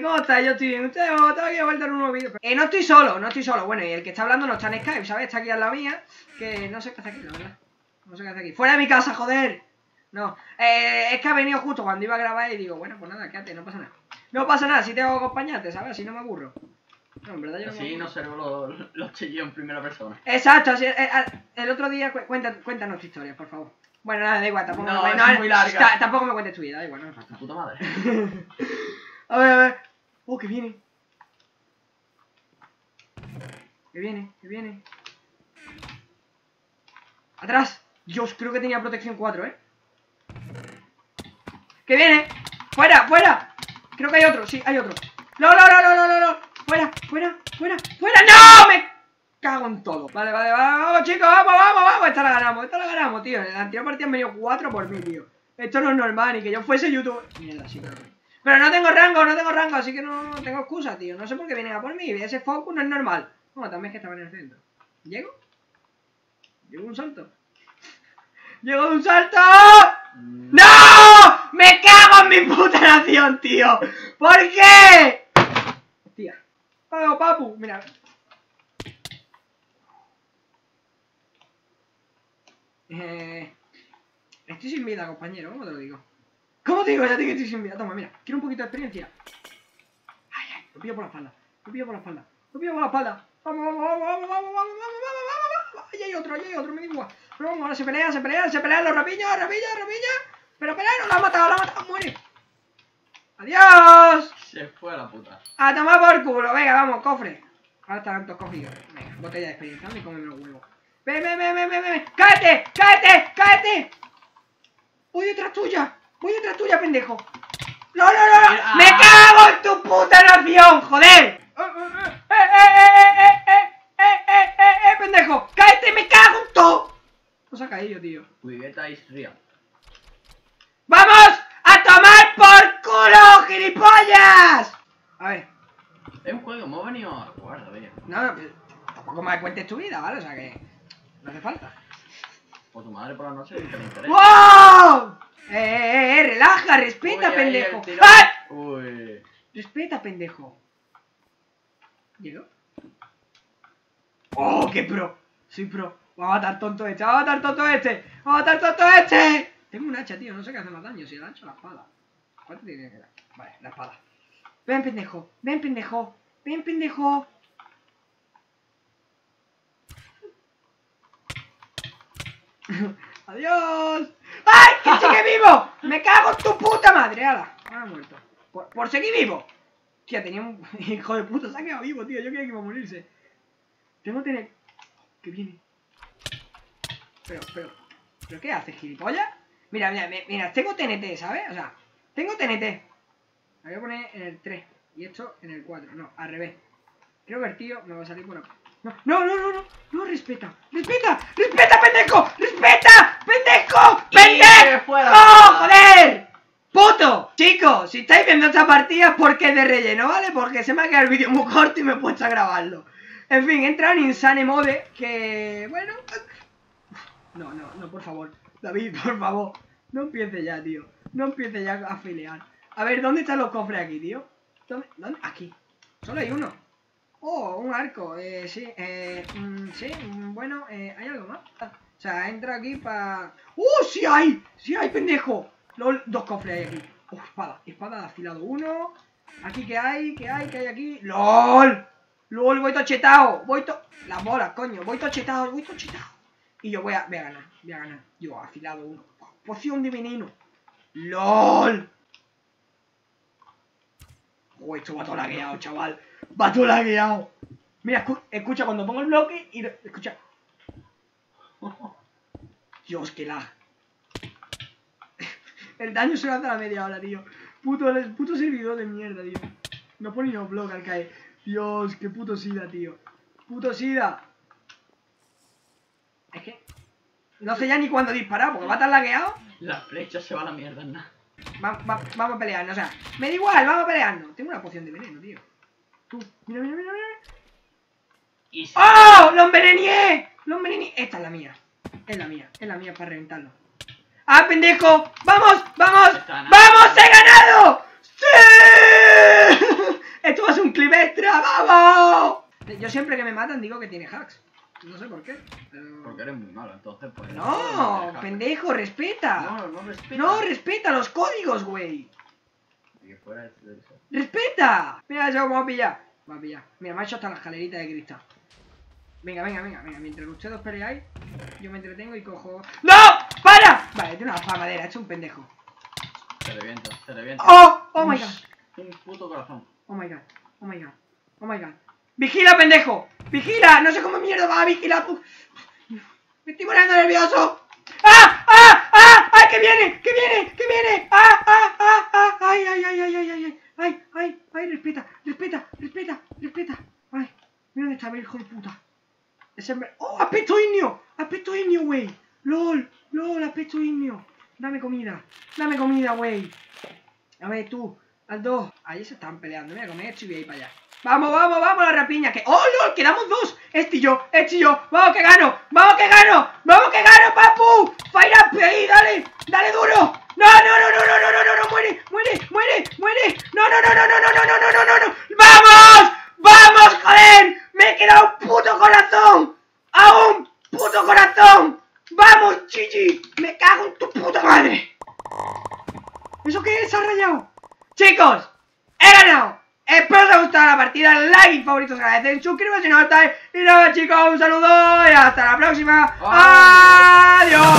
¿Cómo estáis? Yo estoy bien. Ustedes estaba aquí a vuelta en un nuevo vídeo. Eh, no estoy solo, no estoy solo. Bueno, y el que está hablando no está en Skype, ¿sabes? Está aquí a la mía. Que no sé qué hace aquí, la verdad. No sé qué hace aquí. ¡Fuera de mi casa, joder! No, eh, es que ha venido justo cuando iba a grabar y digo, bueno, pues nada, quédate, no pasa nada. No pasa nada, si tengo que acompañarte, ¿sabes? Así no me aburro. No, en verdad yo no Así no servo los, los chillos en primera persona. Exacto, así, eh, eh, el otro día, cu- cuenta, cuéntanos tu historia, por favor. Bueno, nada, da igual, tampoco No, me no, muy larga. ta- tampoco me cuentes tu vida, da igual, no me falta. Puta madre. A ver, a ver. Oh, que viene. Que viene, que viene. Atrás. Dios, creo que tenía protección 4, ¿eh? Que viene. Fuera, fuera. Creo que hay otro, sí, hay otro. No, no, no, no, no, no. Fuera, fuera, fuera, fuera. ¡No! Me cago en todo. Vale, vale, vale, vamos, chicos, vamos, vamos, vamos. Esta la ganamos, esta la ganamos, tío. En la anterior partida han venido 4 por mí, tío. Esto no es normal, ni que yo fuese youtuber. Mierda, sí, pero. Pero no tengo rango, no tengo rango, así que no tengo excusa, tío. No sé por qué vienen a por mí. Ese focus no es normal. Bueno, también es que estaba en el centro. ¿Llego? ¿Llego un salto? ¡Llego de un salto! Mm, ¡No! ¡Me cago en mi puta nación, tío! ¿Por qué? Oh, papu, mira. Eh, estoy sin vida, compañero, ¿cómo te lo digo? ¿Cómo te digo? Ya te que estoy sin vida. Toma, mira, quiero un poquito de experiencia. Ay, ay, lo pillo por la espalda. Lo pillo por la espalda. Lo pillo por la espalda. Vamos, vamos, vamos, vamos, vamos, vamos, vamos, vamos, vamos. Ahí hay otro, ahí hay otro, me da igual. Pero vamos, ahora se pelean, se pelean, se pelean los rapillos, rapillas, rapillas. Pero pelean, no lo ha matado, lo ha matado, muere. ¡Adiós! Se fue a la puta. A tomar por culo, venga, vamos, cofre. Ahora están todos cogidos. Venga, botella de experiencia, me come los huevos. Ven, ven, ven, ven, ven, ven. ¡Cáete! ¡Cáete! ¡Cáete! Voy detrás tuya, voy detrás tuya, pendejo. ¡No, no, no! ¡Me cago tampoco me cuentes tu vida, ¿vale? O sea que no hace falta. O tu madre por la noche y que le interesa. ¡Wow! Eh, eh, eh, relaja, respeta, Uy, pendejo. ¡Ay! Uy. Respeta, pendejo. ¿Llegó? ¡Oh, qué pro! Soy pro. Vamos a matar tonto este, vamos a matar tonto este, vamos a matar tonto este. Tengo un hacha, tío, no sé qué hace más daño, si el hacha o la espada. ¿Cuánto tiene que dar? Vale, la espada. Ven, pendejo, ven, pendejo, ven, pendejo. ¡Adiós! ¡Ay, que sigue vivo! ¡Me cago en tu puta madre! ¡Hala! Ahora muerto. Por, por seguir vivo. Tía, tenía un... Hijo de puta, se ha quedado vivo, tío. Yo creía que iba a morirse. Tengo que tener... Que viene. Pero, pero... ¿Pero qué haces, gilipollas? Mira, mira, mira, tengo TNT, ¿sabes? O sea, tengo TNT. La voy a poner en el 3. Y esto en el 4. No, al revés. Creo que el tío me va a salir por aquí. No, no, no, no, no, no, respeta, respeta, respeta, pendejo, pendejo, ¡Oh, joder, puto, chicos, si estáis viendo esta partida es porque es de relleno, ¿vale? Porque se me ha quedado el vídeo muy corto y me he puesto a grabarlo. En fin, entra en Insane Mode, que, bueno, no, no, no, por favor, David, por favor, no empiece ya, tío, no empiece ya a filear. A ver, ¿dónde están los cofres aquí, tío? ¿Dónde? ¿Dónde? Aquí, solo hay uno. Oh, un arco, eh, sí, eh, mm, sí, mm, bueno, eh, ¿hay algo más? O sea, entra aquí para... ¡Uh, sí hay! ¡Sí hay, pendejo! Lol, dos cofres hay aquí. ¡Uh, espada! Espada de afilado uno. ¿Aquí qué hay? ¿Qué hay? ¿Qué hay aquí? ¡Lol! ¡Lol, voy todo chetado! Voy to... Las bolas, coño, voy todo chetado, voy todo chetado. Y yo voy a, voy a ganar, voy a ganar. Yo, afilado uno. Poción de veneno. ¡Lol! Uy, esto va todo lagueado, chaval. Va todo lagueado. Mira, escu- escucha cuando pongo el bloque y... Escucha. Dios, qué lag. El daño se lo hace a la media hora, tío. Puto, el puto servidor de mierda, tío. No pone ni un bloque al caer. Dios, qué puto sida, tío. Puto sida. Es que... No sé ya ni cuándo disparar, porque va tan lagueado. La flecha se va a la mierda, nada. Va- va- vamos a pelearnos, o sea, me da igual, vamos a pelearnos. Tengo una poción de veneno, tío. Tú, mira, mira, mira, mira. Y ¡Oh! ¡Lo envenené! ¡Lo envenené! Esta es la mía. Es la mía. Es la mía para reventarlo. ¡Ah, pendejo! ¡Vamos! ¡Vamos! ¡Vamos! ¡He ganado! ¡Sí! Esto ser un clip extra. ¡Vamos! Yo siempre que me matan digo que tiene hacks. No sé por qué. pero- Porque eres muy malo, entonces pues... No, pendejo, respeta. No, no respeta. No, respeta los códigos, güey. ¡Respeta! Mira, yo cómo va a pillar. Va a pillar. Mira, me ha hecho hasta la escalerita de cristal. Venga, venga, venga, venga. Mientras ustedes dos peleáis, yo me entretengo y cojo. ¡No! ¡Para! Vale, tiene una famadera, es un pendejo. Se revienta, se revienta. ¡Oh! ¡Oh my god! Un puto corazón. ¡Oh my god! ¡Oh my god! ¡Oh my god! ¡Vigila, pendejo! ¡Vigila! No sé cómo mierda va a vigilar. ¡Me estoy poniendo nervioso! ¡Ah! ¡Ah! ¡Ah! ¡Ay, que viene! ¡Que viene! ¡Que viene! ¡Ah! ¡Ah! ¡Ah! ¡Ah! ¡Ay, ay, ay, ay, ay, ay! ¡Ay! ¡Ay! ¡Ay! ¡Ay! ¡Respeta! ¡Respeta! ¡Respeta! ¡Respeta! ¡Ay! Mira dónde está el hijo de puta. Ese hombre... ¡Oh! ¡Aspecto ignio! ¡Aspecto ignio, güey! ¡Lol! ¡Lol! ¡Aspecto ignio! Dame comida. Dame comida, güey. A ver, tú. Al dos. Ahí se están peleando. Mira, comer esto y voy a ir para allá. Vamos, vamos, vamos, la rapiña. Que... ¡Oh, lol! Quedamos dos. Este y yo, este yo. Vamos, que gano. Vamos, que gano. Vamos, que gano, papu. Fire up ahí, dale. Dale duro. No, no, no, no, no, no, no, no, no. Muere, muere, muere, muere. No, no, no, no, no, no, no, no, no, no, no, no. ¡Vamos! ¡Vamos, joder! ¡Me he quedado un puto corazón! ¡A un puto corazón! ¡Vamos, Gigi! ¡Me cago en tu puta madre! ¿Eso qué es? ¿Se ha rayado? Chicos, he ganado. Espero que os haya gustado la partida. Like y favoritos agradecen. Suscríbete si no estáis. Y nada, chicos, un saludo y hasta la próxima. Adiós.